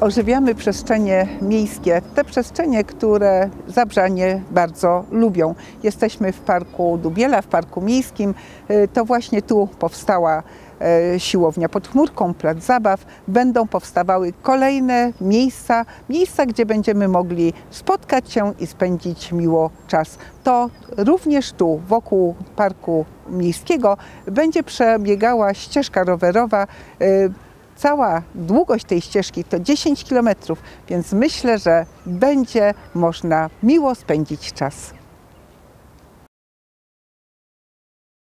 ożywiamy przestrzenie miejskie, te przestrzenie, które Zabrzanie bardzo lubią. Jesteśmy w Parku Dubiela, w Parku Miejskim. Y, To właśnie tu powstała e, siłownia pod chmurką, plac zabaw. Będą powstawały kolejne miejsca, miejsca, gdzie będziemy mogli spotkać się i spędzić miło czas. To również tu, wokół Parku Miejskiego, będzie przebiegała ścieżka rowerowa. Cała długość tej ścieżki to 10 km, więc myślę, że będzie można miło spędzić czas.